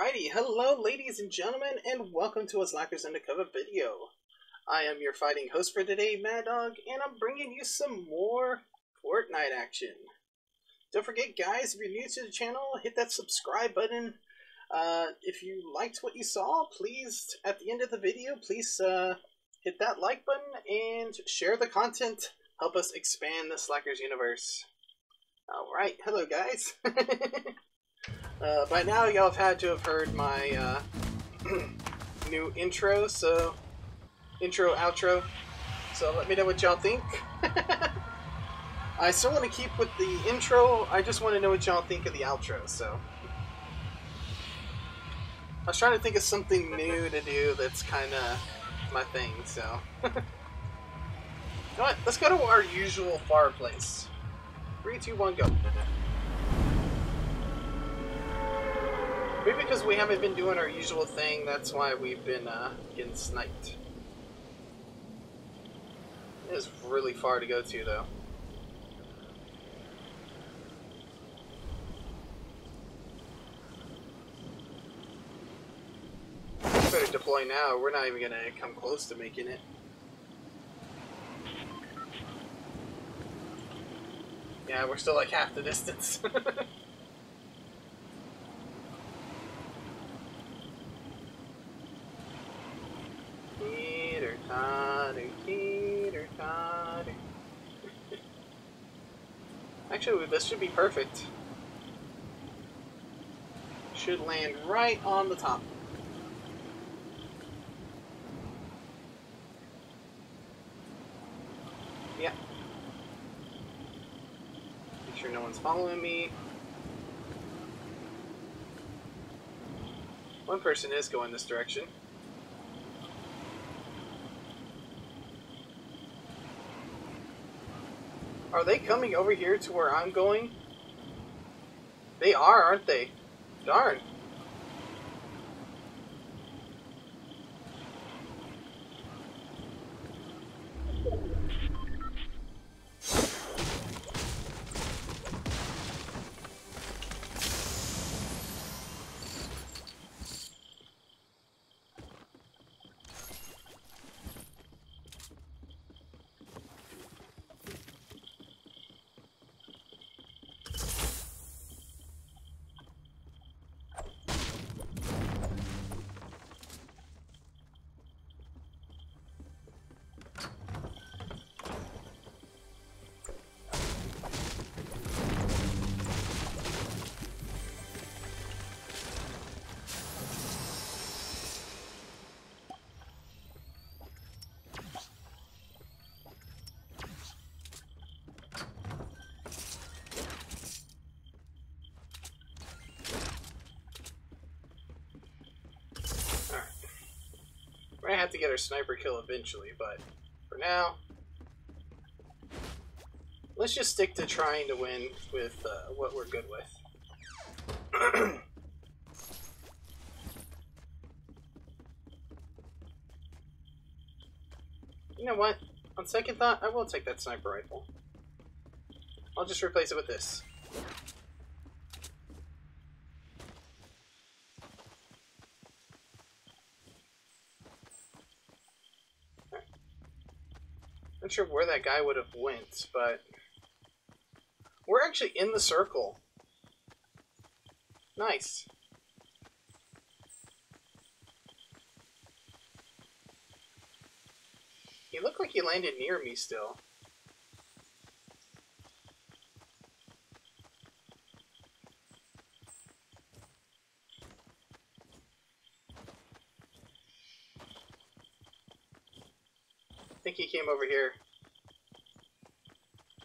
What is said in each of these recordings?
Alrighty, hello ladies and gentlemen, and welcome to a Slackers Undercover video. I am your fighting host for today, Madog, and I'm bringing you some more Fortnite action. Don't forget guys, if you're new to the channel, hit that subscribe button. Uh, if you liked what you saw, please, at the end of the video, please uh, hit that like button and share the content. Help us expand the Slackers universe. Alright, hello guys. Uh, by now, y'all have had to have heard my uh, new intro, so intro, outro. So let me know what y'all think. I still want to keep with the intro. I just want to know what y'all think of the outro. So I was trying to think of something new to do that's kind of my thing. So you know what? Let's go to our usual fireplace. Three, two, one, go. Maybe because we haven't been doing our usual thing, that's why we've been uh, getting sniped. It is really far to go to, though. Better deploy now. We're not even gonna come close to making it. Yeah, we're still like half the distance. Actually, this should be perfect. Should land right on the top. Yeah. Make sure no one's following me. One person is going this direction. Are they coming over here to where I'm going? They are, aren't they? Darn. Have to get our sniper kill eventually, but for now, let's just stick to trying to win with uh, what we're good with. you know what? On second thought, I will take that sniper rifle. I'll just replace it with this. Not sure where that guy would have went, but we're actually in the circle. Nice. He looked like he landed near me still. Came over here.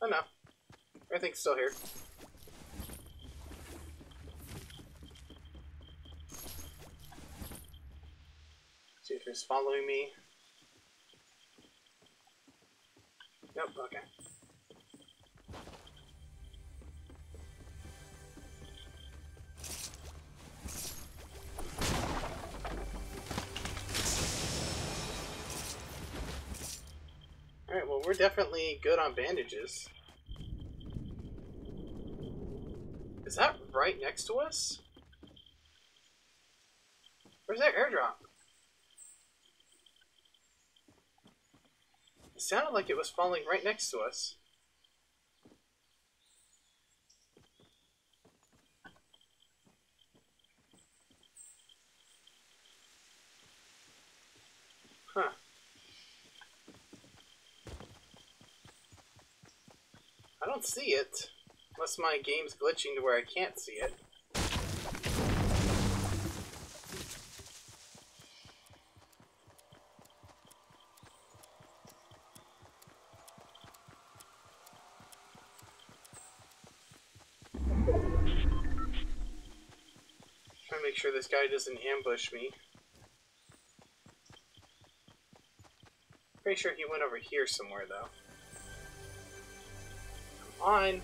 Oh no. Everything's still here. See if he's following me. Nope, okay. Alright, well we're definitely good on bandages. Is that right next to us? Where's that airdrop? It sounded like it was falling right next to us. Huh. I don't see it. Unless my game's glitching to where I can't see it. Trying to make sure this guy doesn't ambush me. Pretty sure he went over here somewhere, though. Come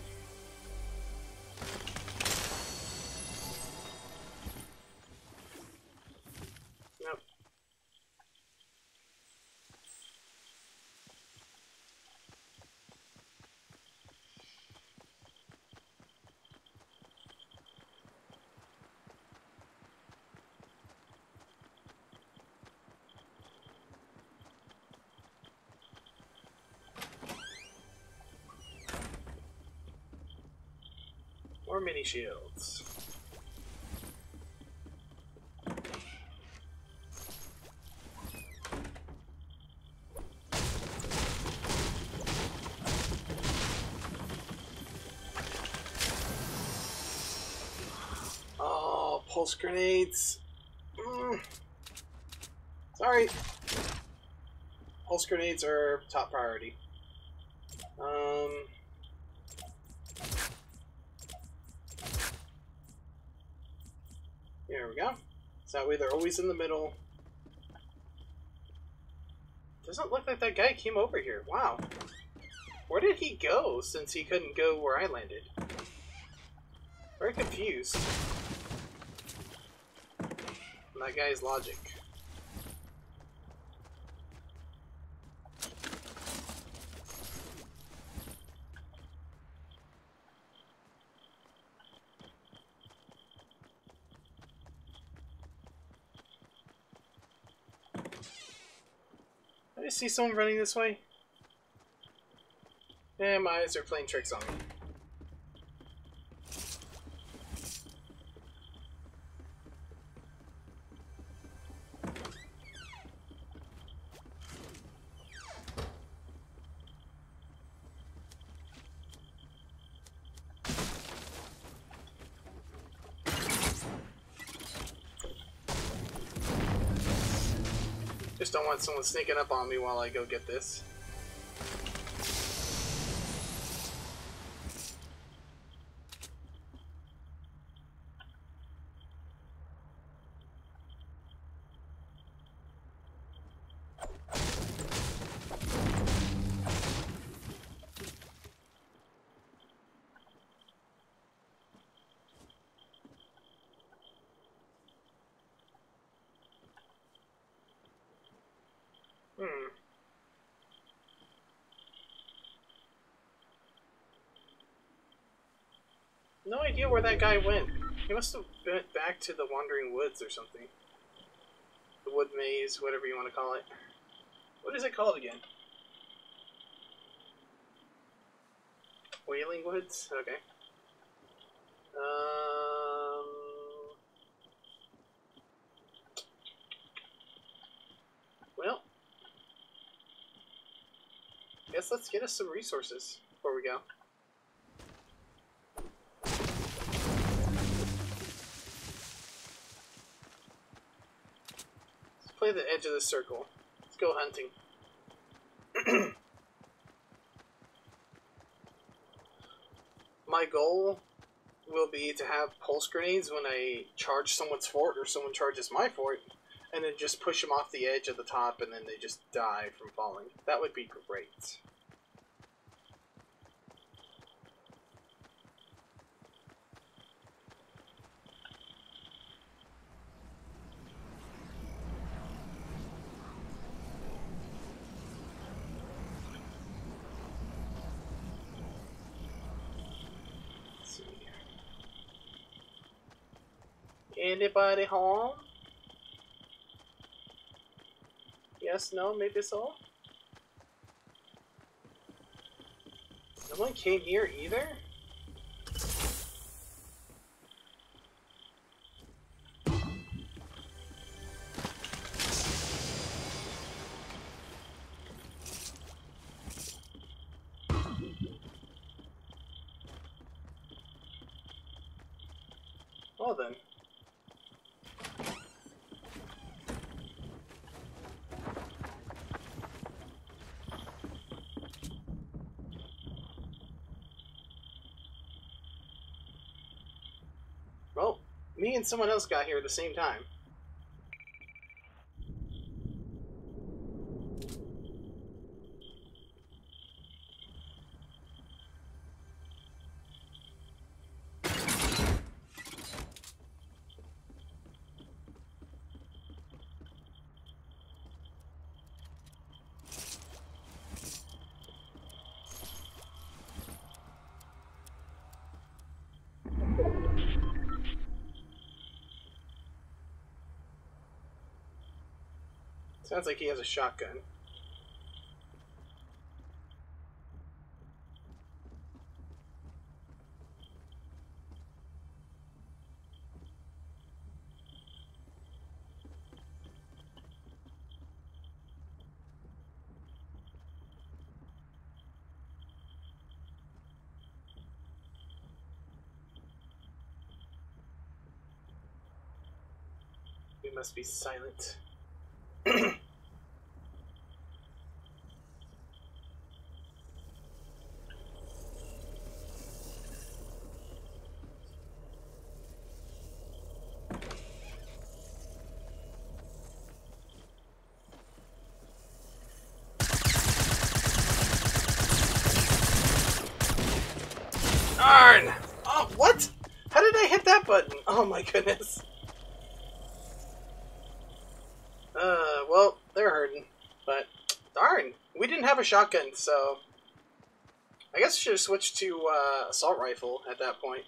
More mini shields. Oh, pulse grenades. Mm. Sorry. Pulse grenades are top priority. Um. There we go. So that way they're always in the middle. Doesn't look like that guy came over here. Wow. Where did he go since he couldn't go where I landed? Very confused. That guy's logic. I see someone running this way. Yeah, my eyes are playing tricks on me. Just someone sneaking up on me while I go get this. Hmm. No idea where that guy went. He must have went back to the Wandering Woods or something. The Wood Maze, whatever you want to call it. What is it called again? Wailing Woods? Okay. Um... Well, I guess let's get us some resources before we go. Let's the edge of the circle. Let's go hunting. My goal will be to have pulse grenades when I charge someone's fort or someone charges my fort, and then just push them off the edge of the top and then they just die from falling. That would be great. Anybody home? Yes, no, maybe so? No one came here either? Me and someone else got here at the same time. Sounds like he has a shotgun. We must be silent. Darn! Oh, what? How did I hit that button? Oh my goodness. Uh, well, they're hurting. But, darn, we didn't have a shotgun, so... I guess I should have switched to, uh, assault rifle at that point.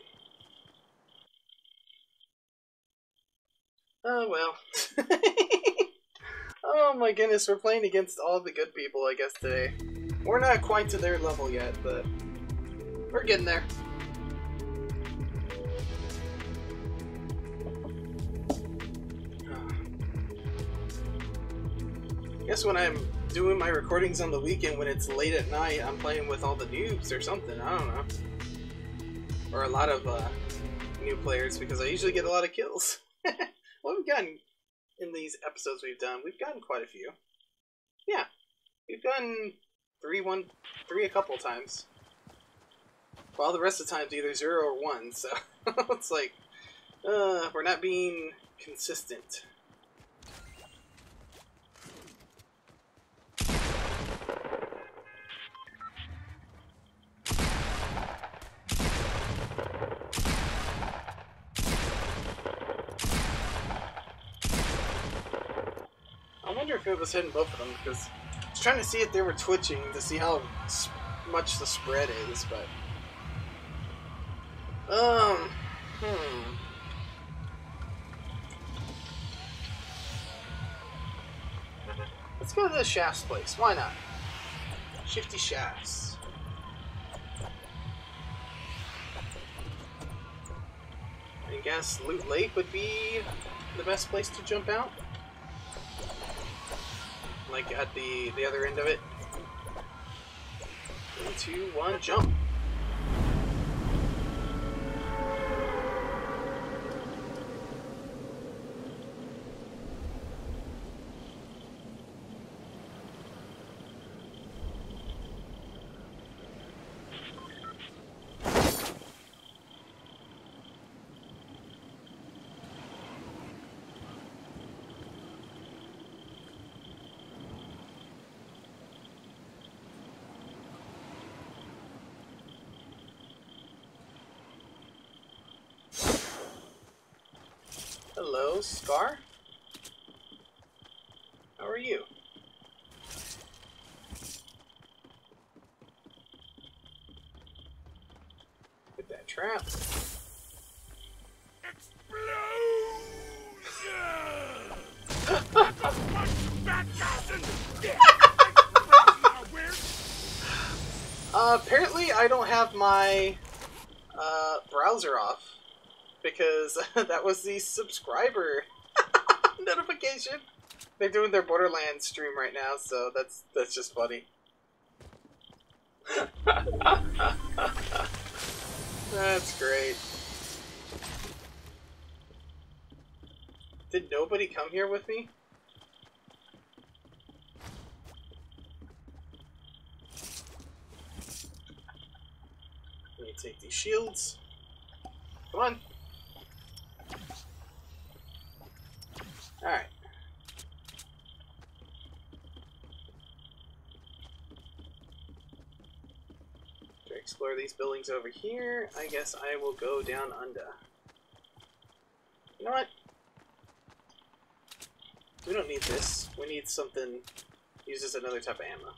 Oh, well. oh my goodness, we're playing against all the good people, I guess, today. We're not quite to their level yet, but we're getting there. Guess when I'm doing my recordings on the weekend when it's late at night, I'm playing with all the noobs or something. I don't know. Or a lot of uh, new players because I usually get a lot of kills. what we've gotten in these episodes we've done, we've gotten quite a few. Yeah, we've gotten three, one, three a couple times. While the rest of the time it's either zero or one, so it's like, uh, we're not being consistent. I wonder if it was hitting both of them because I was trying to see if they were twitching to see how much the spread is, but um, hmm. Let's go to the Shafts place. Why not? Shifty Shafts. I guess Loot Lake would be the best place to jump out. Like at the the other end of it. Three, two, one, jump. Hello, Scar. How are you? Get that trap. uh, apparently, I don't have my uh, browser off because that was the subscriber notification. They're doing their Borderlands stream right now, so that's that's just funny. that's great. Did nobody come here with me? Let me take these shields. Come on. Alright. To explore these buildings over here, I guess I will go down under. You know what? We don't need this. We need something uses another type of ammo.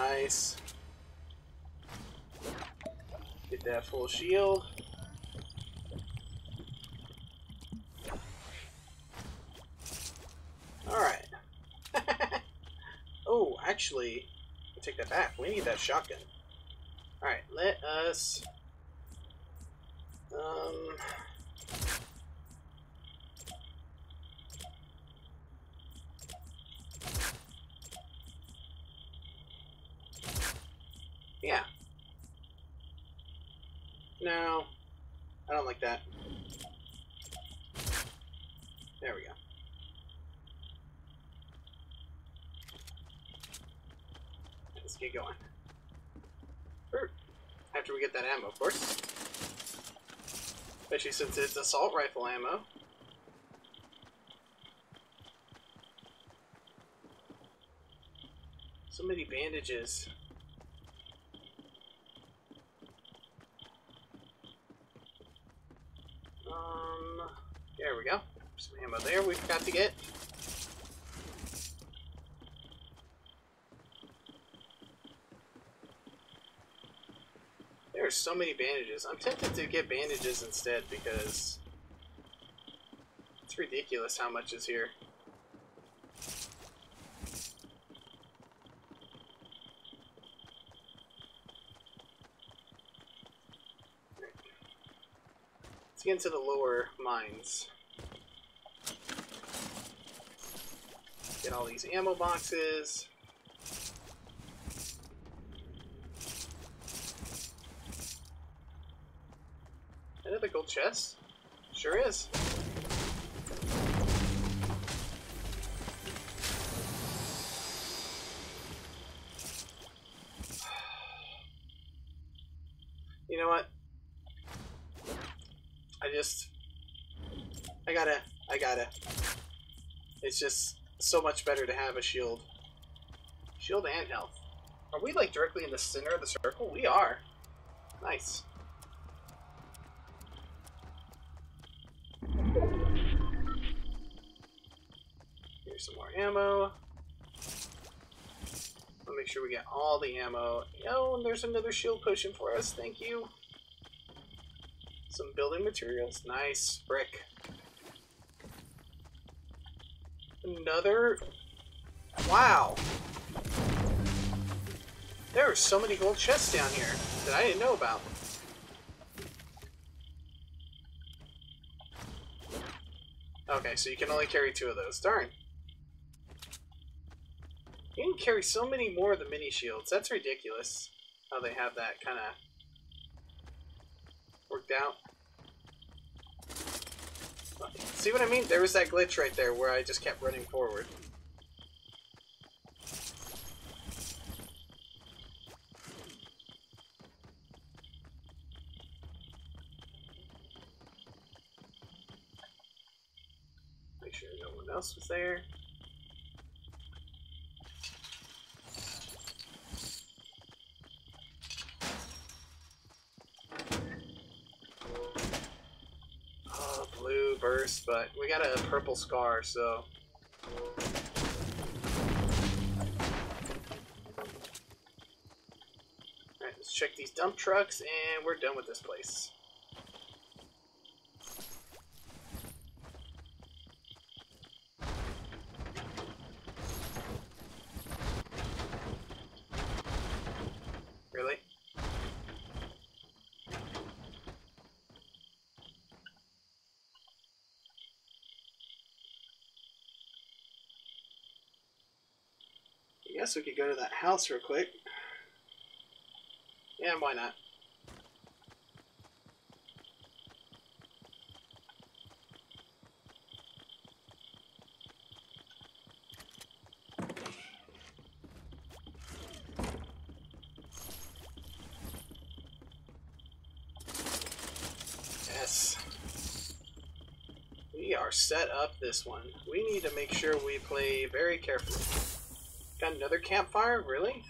Nice. Get that full shield. Alright. oh, actually, I take that back. We need that shotgun. Alright, let us... Um... Yeah. No. I don't like that. There we go. Let's going. Er, after we get that ammo, of course. Especially since it's assault rifle ammo. So many bandages. Um, there we go. Some ammo there we forgot to get. So many bandages. I'm tempted to get bandages instead because it's ridiculous how much is here. Let's get into the lower mines. Get all these ammo boxes. Another gold chest? Sure is. You know what? I just... I gotta... I gotta... It's just so much better to have a shield. Shield and health. Are we like directly in the center of the circle? We are. Nice. Some more ammo. I'll make sure we get all the ammo. Oh, and there's another shield potion for us. Thank you. Some building materials. Nice. Brick. Another... Wow. There are so many gold chests down here that I didn't know about. Okay, so you can only carry two of those. Darn. You can carry so many more of the mini shields. That's ridiculous. How they have that kind of worked out. See what I mean? There was that glitch right there where I just kept running forward. Make sure no one else was there. first, but we got a purple scar, so... Alright, let's check these dump trucks, and we're done with this place. Guess we could go to that house real quick. Yeah, why not? Yes. We are set up this one. We need to make sure we play very carefully. Another campfire? Really?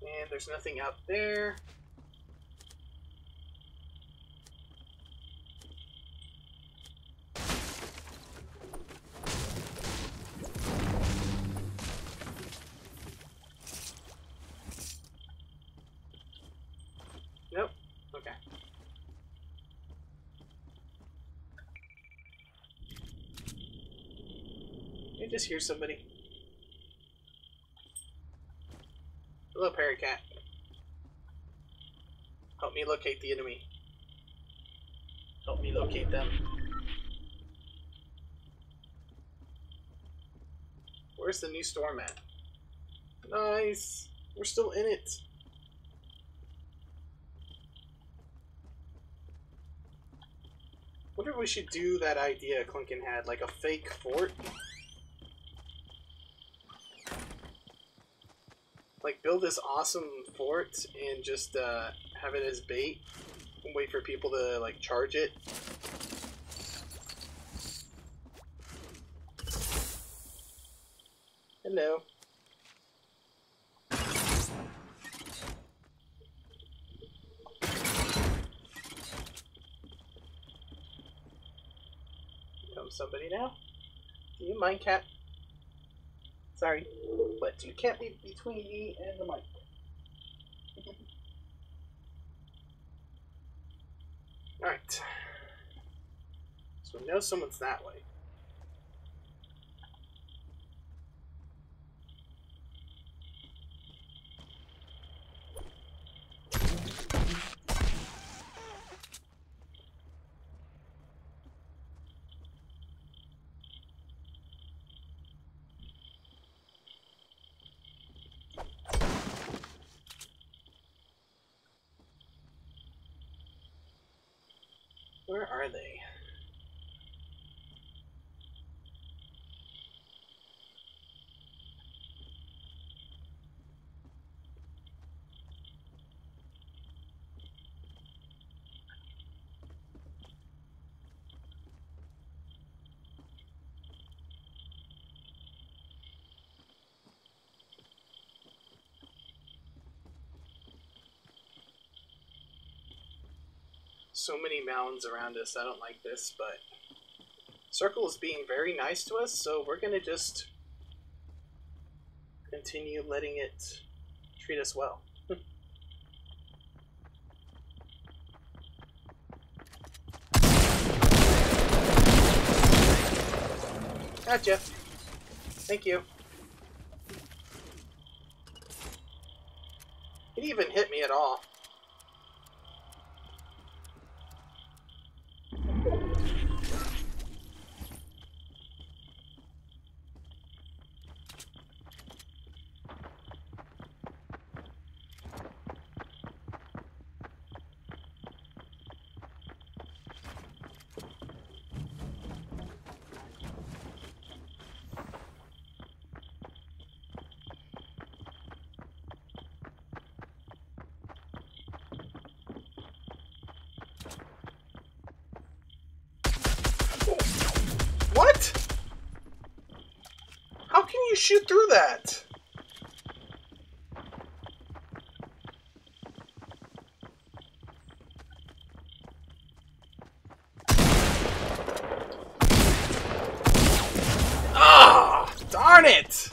And there's nothing out there. Nope. Okay. I just hear somebody. Hello, Paracat. Help me locate the enemy. Help me locate them. Where's the new storm at? Nice. We're still in it. Wonder if we should do that idea Clinkin had, like a fake fort. Build this awesome fort and just uh, have it as bait and wait for people to like charge it. Hello. Come somebody now. Do you mind, cat? Sorry, but you can't be between me and the mic. Alright. So we know someone's that way. Where are they? So many mounds around us. I don't like this, but Circle is being very nice to us, so we're gonna just continue letting it treat us well. gotcha. Thank you. Didn't even hit me at all. What? How can you shoot through that? Ah, darn it!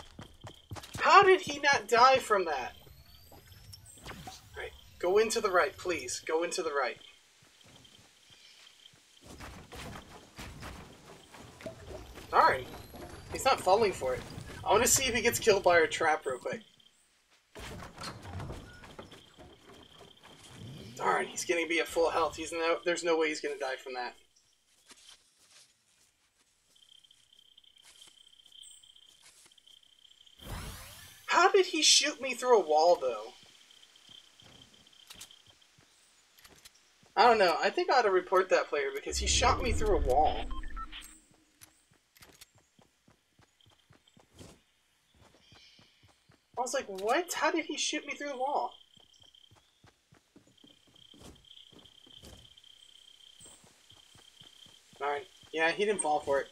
How did he not die from that? Go into the right, please. Go into the right. Darn. He's not falling for it. I want to see if he gets killed by our trap real quick. Darn, he's gonna be at full health. He's no, there's no way he's gonna die from that. How did he shoot me through a wall, though? I don't know. I think I ought to report that player because he shot me through a wall. Was like, what? How did he shoot me through the wall? Alright. Yeah, he didn't fall for it.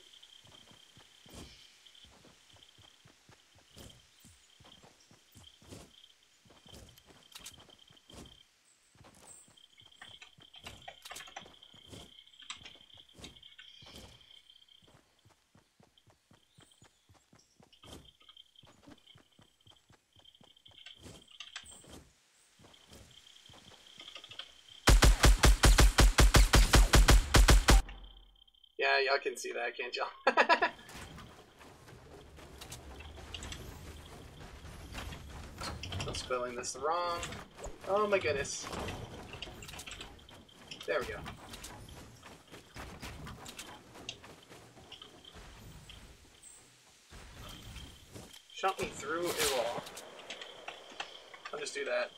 Can see that, can't y'all? I'm spelling this wrong. Oh my goodness. There we go. Shot me through a wall. I'll just do that.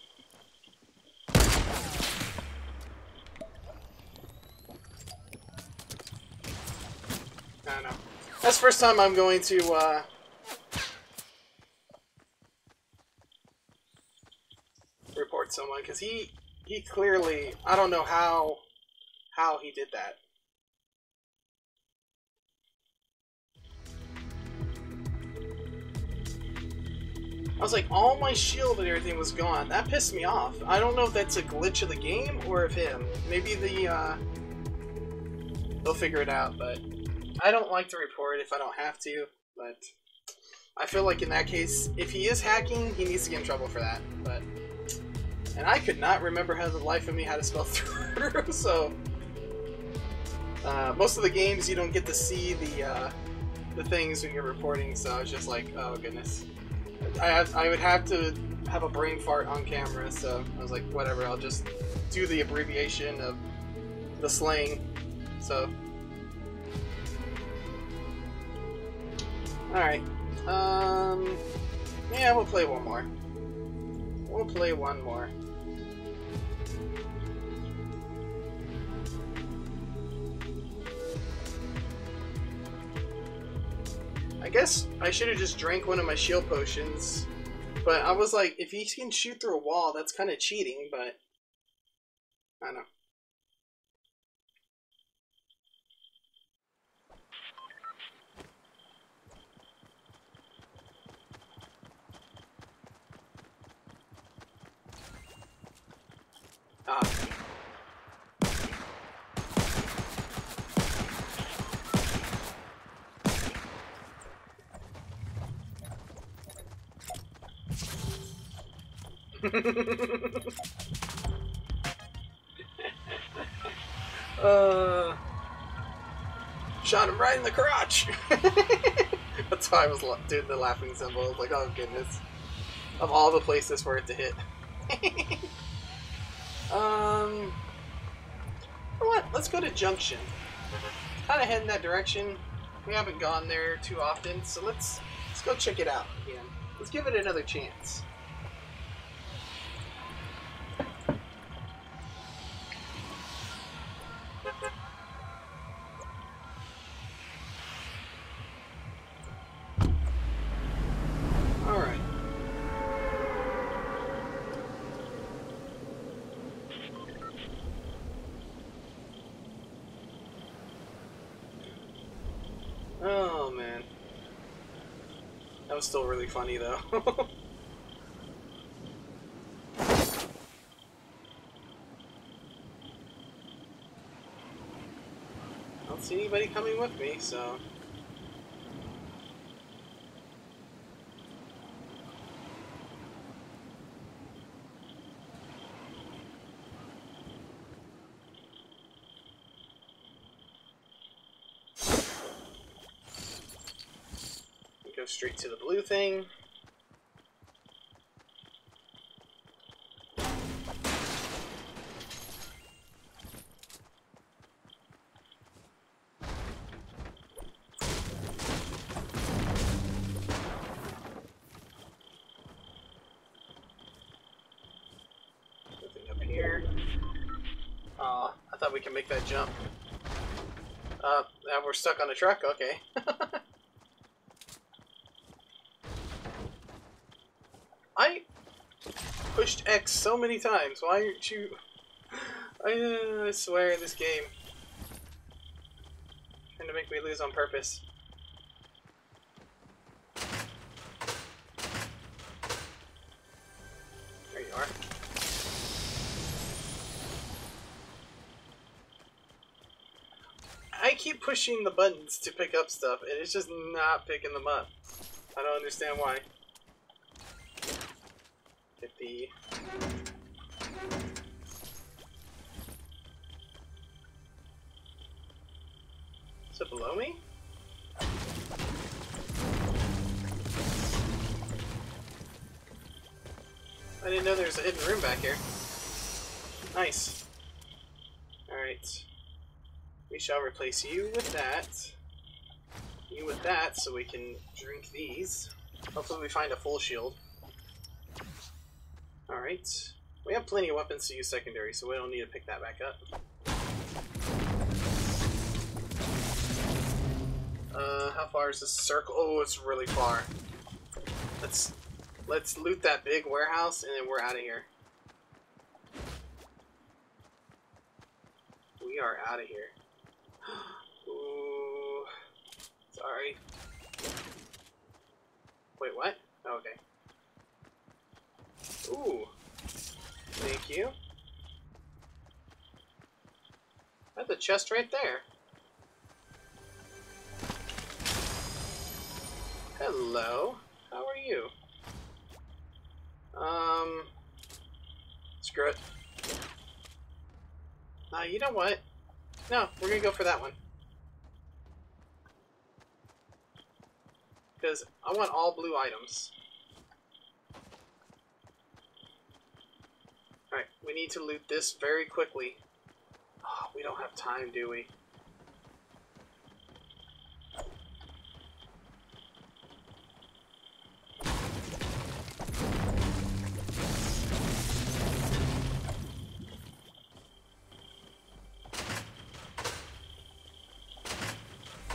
I don't know. That's first time I'm going to, uh... report someone, because he, he clearly, I don't know how, how he did that. I was like, all my shield and everything was gone. That pissed me off. I don't know if that's a glitch of the game or of him. Maybe the, uh... They'll figure it out, but... I don't like to report if I don't have to, but... I feel like in that case, if he is hacking, he needs to get in trouble for that, but... And I could not remember how the life of me how to spell through, so... Uh, most of the games you don't get to see the, uh, the things when you're reporting, so I was just like, oh goodness. I, have, I would have to have a brain fart on camera, so I was like, whatever, I'll just do the abbreviation of the slang. So, alright. Um, yeah, we'll play one more. We'll play one more. I guess I should have just drank one of my shield potions. But I was like, if he can shoot through a wall, that's kind of cheating, but... I don't know. Ah. uh, shot him right in the crotch. That's why I was doing the laughing symbol. Like, oh goodness. Of all the places for it to hit. um, what? Let's go to Junction. Kind of heading that direction. We haven't gone there too often, so let's let's go check it out again. Let's give it another chance. Was still really funny though. I don't see anybody coming with me, so. Go straight to the blue thing. Aw, I thought we could make that jump. Uh, now we're stuck on a truck? Okay. I pushed X so many times. Why aren't you... I, uh, I swear, this game. Trying to make me lose on purpose. There you are. I keep pushing the buttons to pick up stuff, and it's just not picking them up. I don't understand why. Get the... Is it below me? I didn't know there was a hidden room back here. Nice. Alright. We shall replace you with that. You with that, so we can drink these. Hopefully we find a full shield. Alright. We have plenty of weapons to use secondary, so we don't need to pick that back up. Uh, how far is this circle? Oh, it's really far. Let's let's loot that big warehouse and then we're out of here. We are out of here. Ooh, sorry. Wait, what? Oh, okay. Ooh, thank you. That's a chest right there. Hello. How are you? Um, screw it. Uh, you know what? No, we're gonna go for that one. Because I want all blue items. Alright, we need to loot this very quickly. Oh, we don't have time, do we?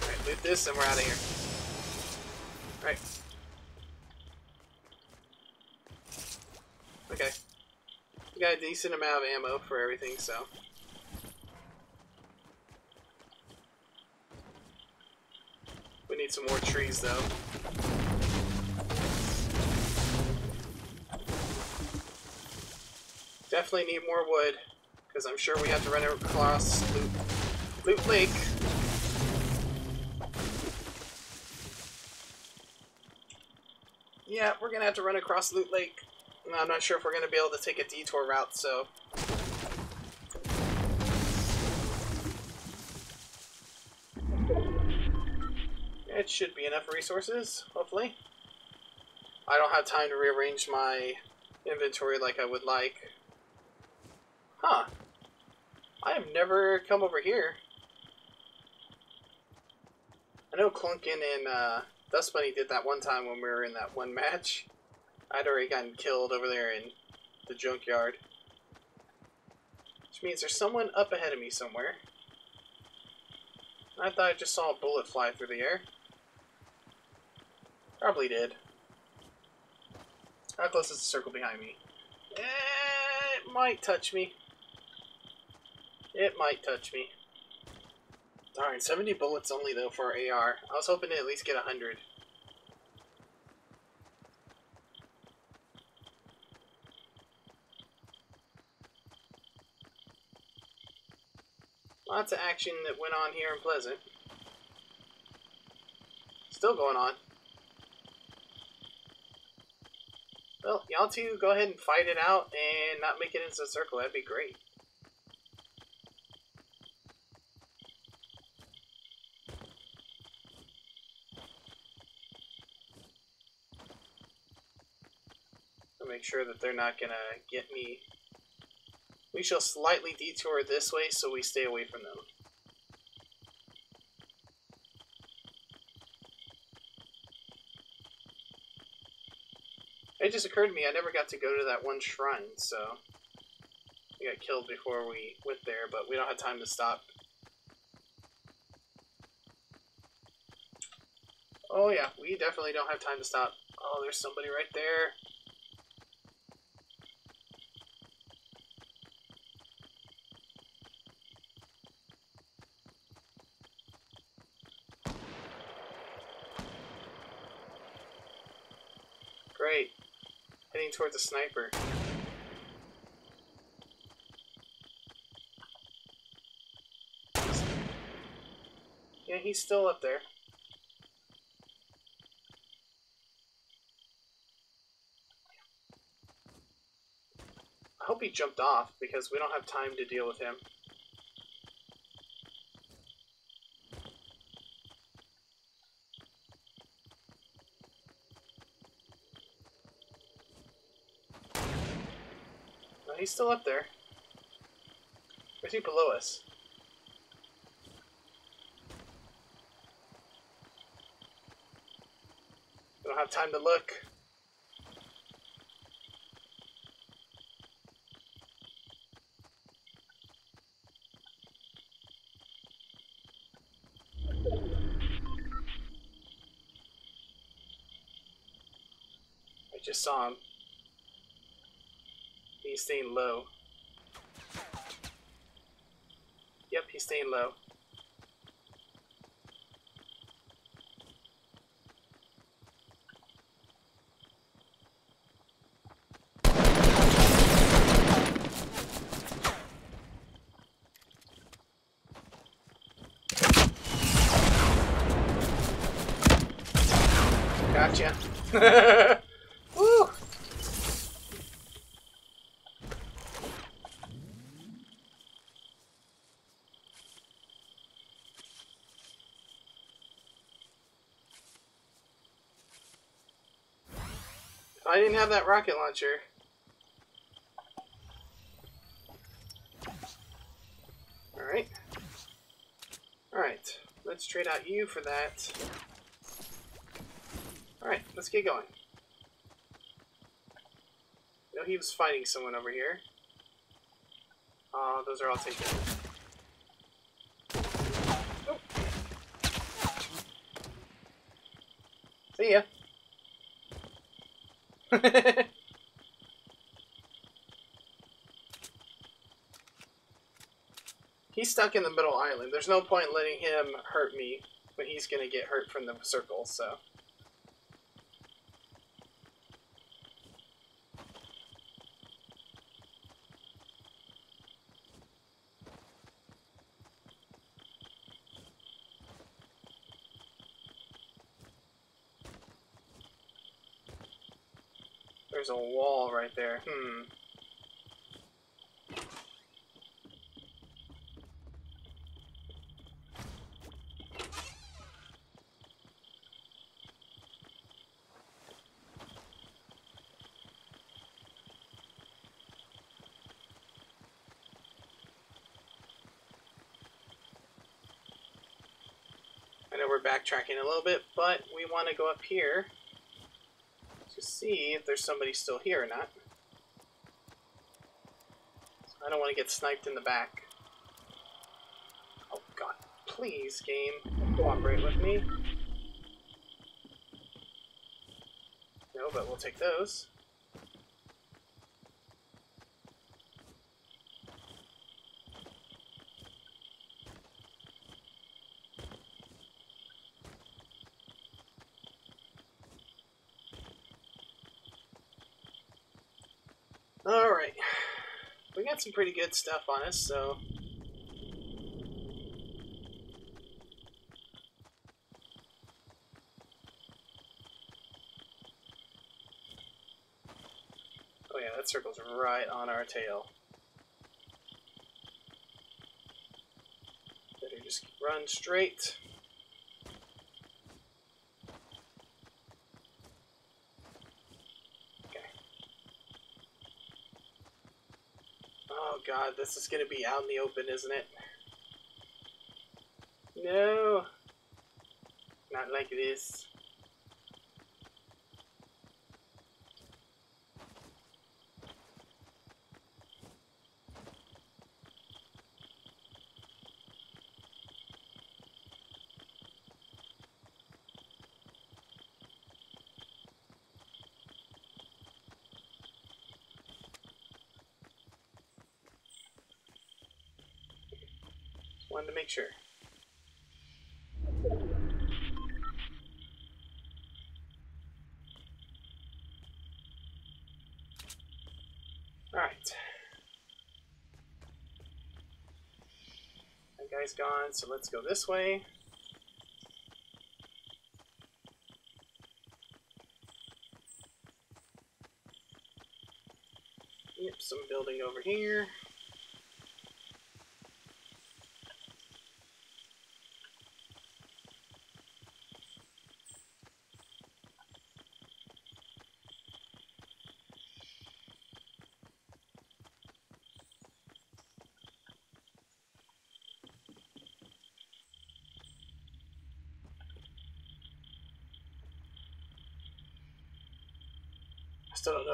Alright, loot this and we're out of here. Alright. Okay. Got a decent amount of ammo for everything, so. We need some more trees, though. Definitely need more wood, because I'm sure we have to run across Loot, Loot Lake. Yeah, we're gonna have to run across Loot Lake. I'm not sure if we're gonna be able to take a detour route, so. It should be enough resources, hopefully. I don't have time to rearrange my inventory like I would like. Huh. I have never come over here. I know Clunkin and uh, Dust Bunny did that one time when we were in that one match. I'd already gotten killed over there in the junkyard. Which means there's someone up ahead of me somewhere. I thought I just saw a bullet fly through the air. Probably did. How close is the circle behind me? It might touch me. It might touch me. Darn, 70 bullets only though for AR. I was hoping to at least get 100. Lots of action that went on here in Pleasant. Still going on. Well, y'all two go ahead and fight it out and not make it into a circle. That'd be great. Make sure that they're not going to get me we shall slightly detour this way so we stay away from them. It just occurred to me I never got to go to that one shrine, so we got killed before we went there, but we don't have time to stop. Oh yeah, we definitely don't have time to stop. Oh, there's somebody right there. Great. Towards a sniper. Yeah, he's still up there. I hope he jumped off because we don't have time to deal with him. He's still up there. Or is he below us? We don't have time to look. I just saw him. He's staying low. Yep, he's staying low. Gotcha. Woo! If I didn't have that rocket launcher. Alright. Alright. Let's trade out you for that. Alright, let's get going. Know he was fighting someone over here. Uh, those are all taken. Oh. See ya. he's stuck in the middle island. There's no point letting him hurt me when he's gonna get hurt from the circle, so. There's a wall right there. Hmm. I know we're backtracking a little bit, but we want to go up here to see if there's somebody still here or not. I don't want to get sniped in the back. Oh god, please game, cooperate with me. No, but we'll take those. Alright. We got some pretty good stuff on us, so... Oh yeah, that circle's right on our tail. Better just run straight. God, this is gonna be out in the open, isn't it? No! Not like this. Make sure. Alright. That guy's gone, so let's go this way. Yep, some building over here.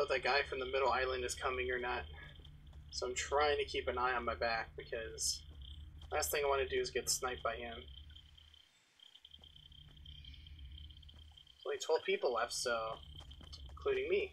If that guy from the middle island is coming or not. So I'm trying to keep an eye on my back because last thing I want to do is get sniped by him. Only 12 people left, so including me.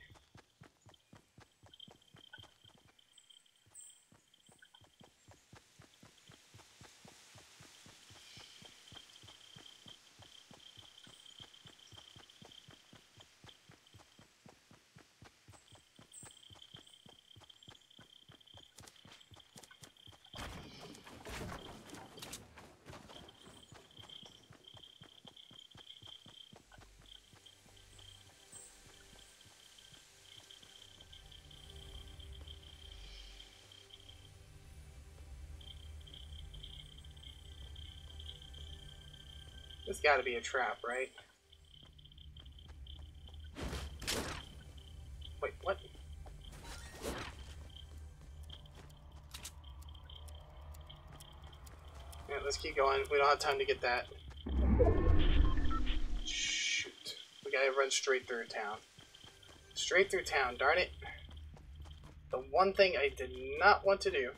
This gotta be a trap, right? Wait, what? Yeah, let's keep going. We don't have time to get that. Shoot. We gotta run straight through town. Straight through town, darn it. The one thing I did not want to do.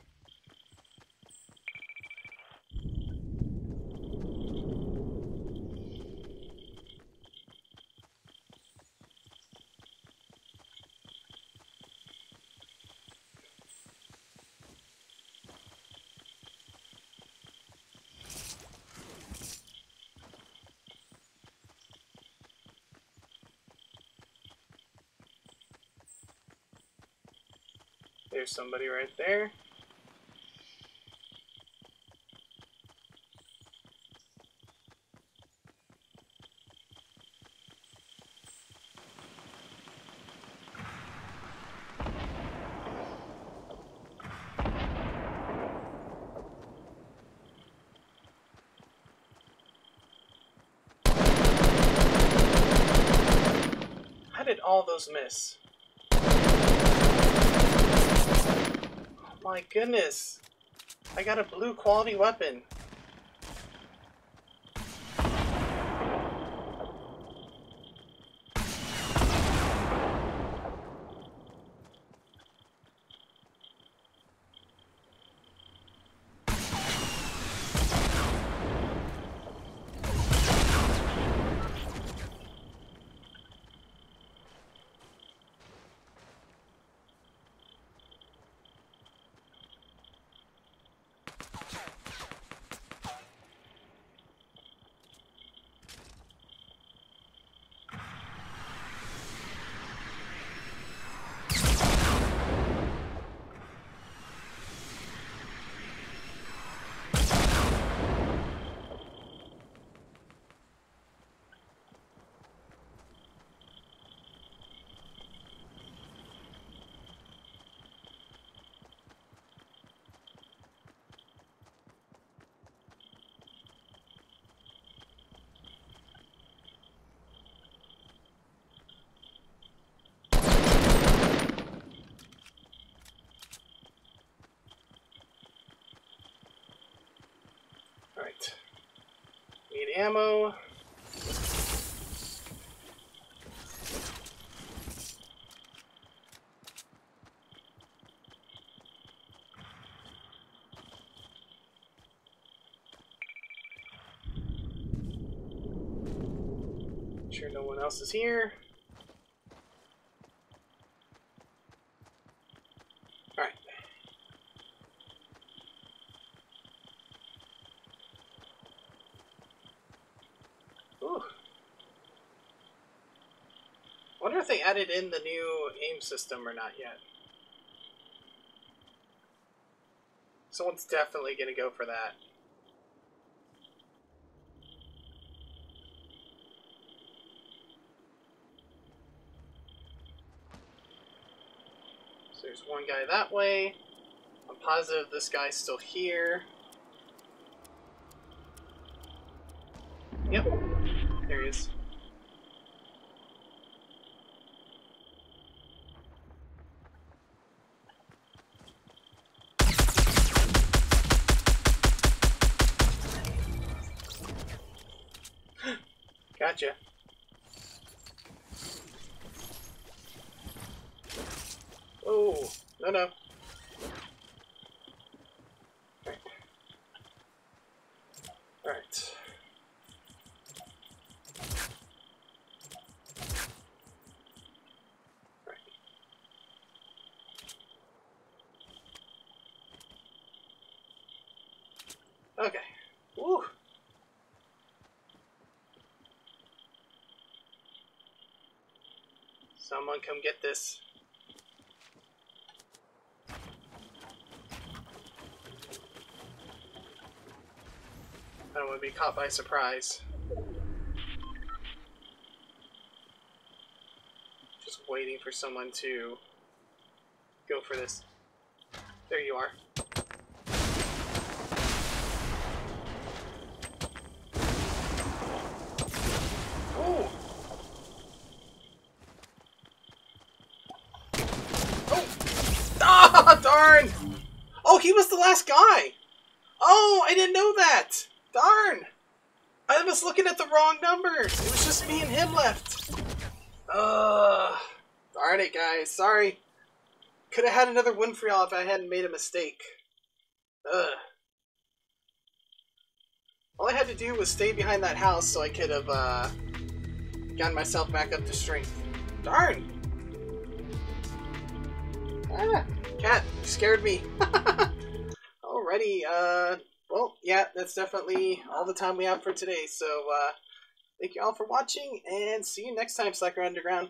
There's somebody right there. How did all those miss? My goodness. I got a blue quality weapon. The ammo. Sure no one else is here. Alright. Ooh. Added in the new aim system or not yet. Someone's definitely gonna go for that. So there's one guy that way. I'm positive this guy's still here. Yep. There he is. Gotcha. Oh, no, no. Alright. Alright. Okay. Woo. Someone come get this. I don't want to be caught by surprise. Just waiting for someone to go for this. There you are. Oh! Oh! Ah, darn! Oh, he was the last guy! Oh, I didn't know that! Darn! I was looking at the wrong numbers! It was just me and him left! Ugh. Darn it, guys. Sorry. Could have had another win for y'all if I hadn't made a mistake. Ugh. All I had to do was stay behind that house so I could have, uh, gotten myself back up to strength. Darn! Ah, cat, you scared me. Alrighty, uh, well, yeah, that's definitely all the time we have for today. So, uh, thank you all for watching, and see you next time, Slacker Undercover.